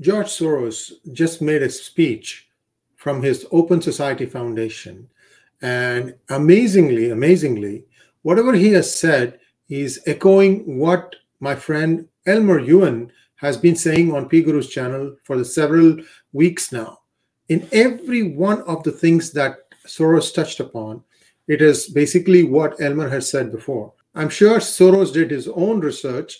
George Soros just made a speech from his Open Society Foundation. And amazingly, amazingly, whatever he has said is echoing what my friend Elmer Yuen has been saying on PGurus channel for the several weeks now. In every one of the things that Soros touched upon, it is basically what Elmer has said before. I'm sure Soros did his own research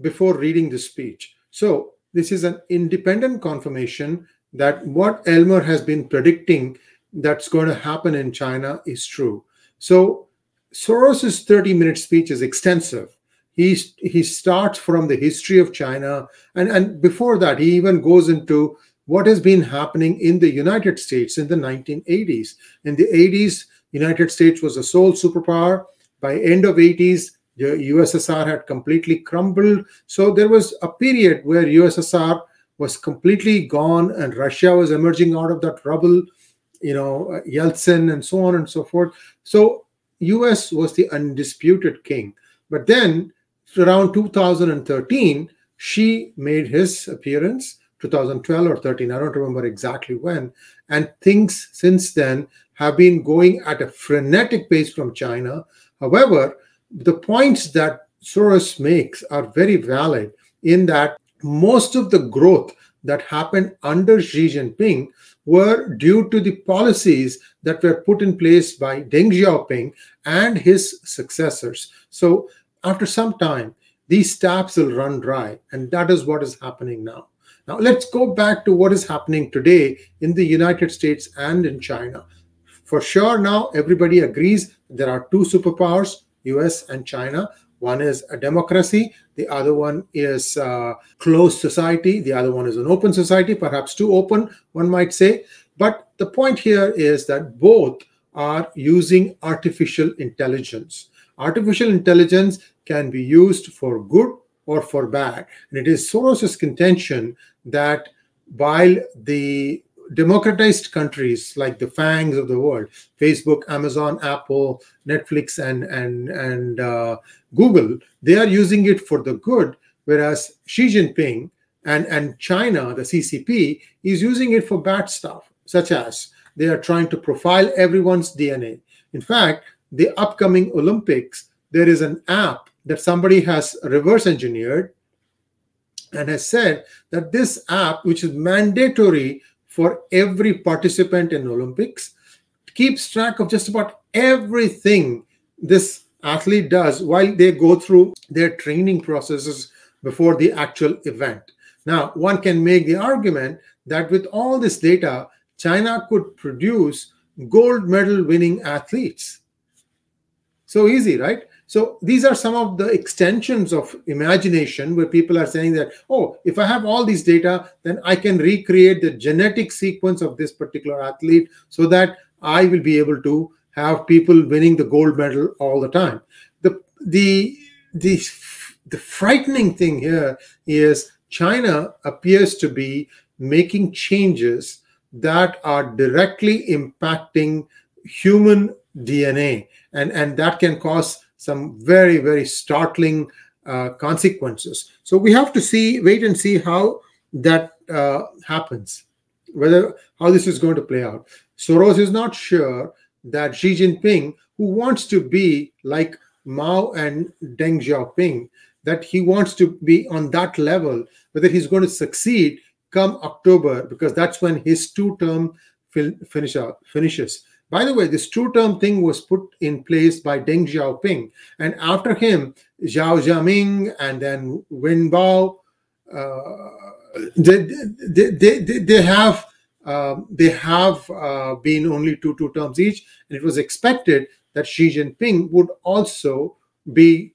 before reading this speech. So this is an independent confirmation that what Elmer has been predicting that's going to happen in China is true. So Soros's 30 minute speech is extensive. He, he starts from the history of China. And, and before that, he even goes into what has been happening in the United States in the 1980s. In the 80s, United States was a sole superpower. By end of 80s, the USSR had completely crumbled. So there was a period where USSR was completely gone and Russia was emerging out of that rubble, you know, Yeltsin and so on and so forth. So US was the undisputed king. But then around 2013, Xi made his appearance, 2012 or 13, I don't remember exactly when. And things since then have been going at a frenetic pace from China. However, the points that Soros makes are very valid in that most of the growth that happened under Xi Jinping were due to the policies that were put in place by Deng Xiaoping and his successors. So, after some time, these taps will run dry, and that is what is happening now. Now, let's go back to what is happening today in the United States and in China. For sure, now everybody agrees there are two superpowers US and China. One is a democracy, the other one is a closed society, the other one is an open society, perhaps too open, one might say. But the point here is that both are using artificial intelligence. Artificial intelligence can be used for good or for bad. And it is Soros's contention that while the democratized countries like the FAANGs of the world facebook amazon apple netflix and and and uh, google they are using it for the good whereas xi jinping and and china the ccp is using it for bad stuff such as they are trying to profile everyone's dna in fact the upcoming olympics there is an app that somebody has reverse engineered and has said that this app which is mandatory for every participant in Olympics, keeps track of just about everything this athlete does while they go through their training processes before the actual event. Now, one can make the argument that with all this data, China could produce gold medal winning athletes. So easy, right? So these are some of the extensions of imagination where people are saying that, oh, if I have all these data, then I can recreate the genetic sequence of this particular athlete so that I will be able to have people winning the gold medal all the time. The the the the frightening thing here is China appears to be making changes that are directly impacting human DNA and and that can cause some very, very startling uh, consequences. So we have to see, wait and see how that uh, happens, whether how this is going to play out. Soros is not sure that Xi Jinping, who wants to be like Mao and Deng Xiaoping, that he wants to be on that level, whether he's going to succeed come October, because that's when his two-term finish out, finishes. By the way, this two-term thing was put in place by Deng Xiaoping, and after him, Zhao Jiaming and then Wen Bao, uh, they, they, they, they, have uh, they have uh, been only two two terms each, and it was expected that Xi Jinping would also be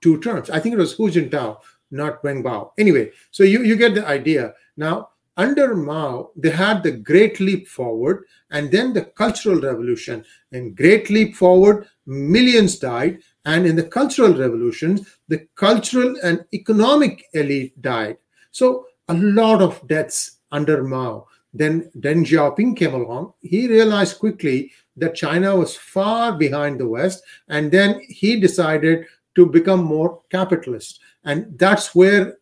two terms. I think it was Hu Jintao, not Wen Bao. Anyway, so you you get the idea. Now under Mao, they had the Great Leap Forward and then the Cultural Revolution. In Great Leap Forward, millions died. And in the Cultural Revolution, the cultural and economic elite died. So a lot of deaths under Mao. Then Deng Xiaoping came along. He realized quickly that China was far behind the West. And then he decided to become more capitalist. And that's where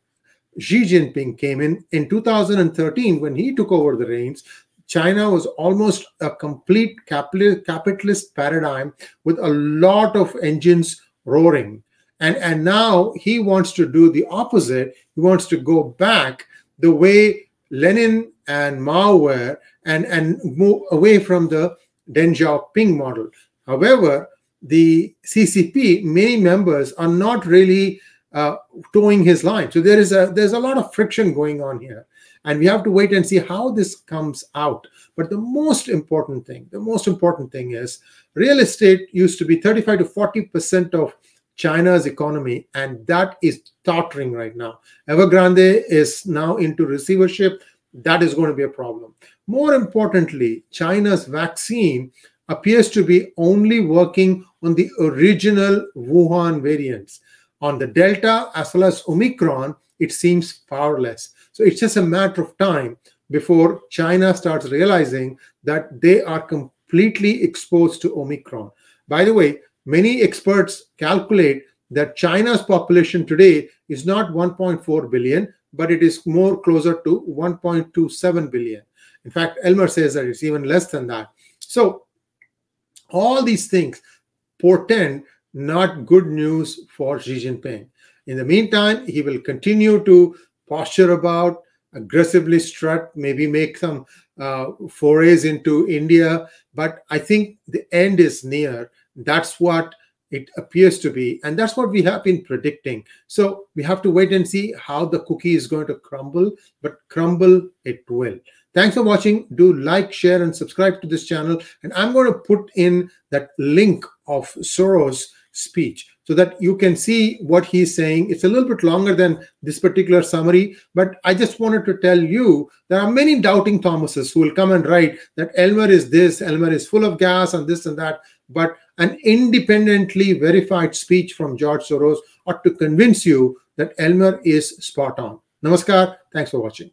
Xi Jinping came in. In 2013, when he took over the reins, China was almost a complete capitalist paradigm with a lot of engines roaring. And, and now he wants to do the opposite. He wants to go back the way Lenin and Mao were and, and move away from the Deng Xiaoping model. However, the CCP, many members are not really uh, toeing his line. So there is a there's a lot of friction going on here, and we have to wait and see how this comes out. But the most important thing, the most important thing is real estate used to be 35 to 40 percent of China's economy, and that is tottering right now. Evergrande is now into receivership. That is going to be a problem. More importantly, China's vaccine appears to be only working on the original Wuhan variants. On the Delta as well as Omicron, it seems powerless. So it's just a matter of time before China starts realizing that they are completely exposed to Omicron. By the way, many experts calculate that China's population today is not 1.4 billion, but it is more closer to 1.27 billion. In fact, Elmer says that it's even less than that. So, all these things portend not good news for Xi Jinping. In the meantime, he will continue to posture about, aggressively strut, maybe make some uh, forays into India. But I think the end is near. That's what it appears to be. And that's what we have been predicting. So we have to wait and see how the cookie is going to crumble, but crumble it will. Thanks for watching. Do like, share, and subscribe to this channel. And I'm going to put in that link of Soros' speech so that you can see what he's saying. It's a little bit longer than this particular summary, but I just wanted to tell you there are many doubting Thomases who will come and write that Elmer is this, Elmer is full of gas, and this and that. But an independently verified speech from George Soros ought to convince you that Elmer is spot on. Namaskar. Thanks for watching.